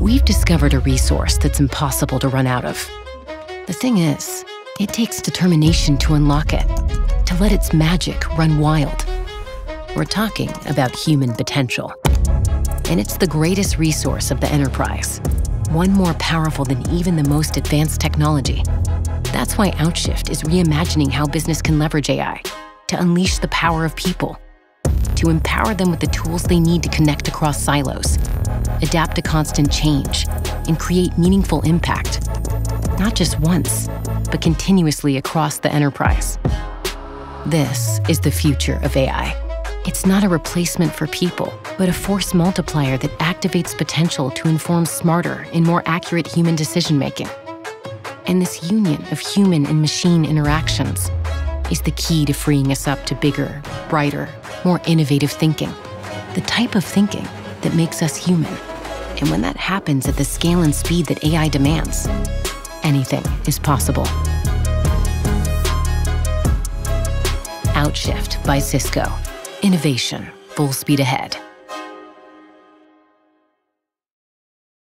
We've discovered a resource that's impossible to run out of. The thing is, it takes determination to unlock it, to let its magic run wild. We're talking about human potential. And it's the greatest resource of the enterprise, one more powerful than even the most advanced technology. That's why Outshift is reimagining how business can leverage AI to unleash the power of people, to empower them with the tools they need to connect across silos, adapt to constant change, and create meaningful impact, not just once, but continuously across the enterprise. This is the future of AI. It's not a replacement for people, but a force multiplier that activates potential to inform smarter and more accurate human decision making. And this union of human and machine interactions is the key to freeing us up to bigger, brighter, more innovative thinking. The type of thinking that makes us human. And when that happens at the scale and speed that AI demands, anything is possible. Outshift by Cisco. Innovation, full speed ahead.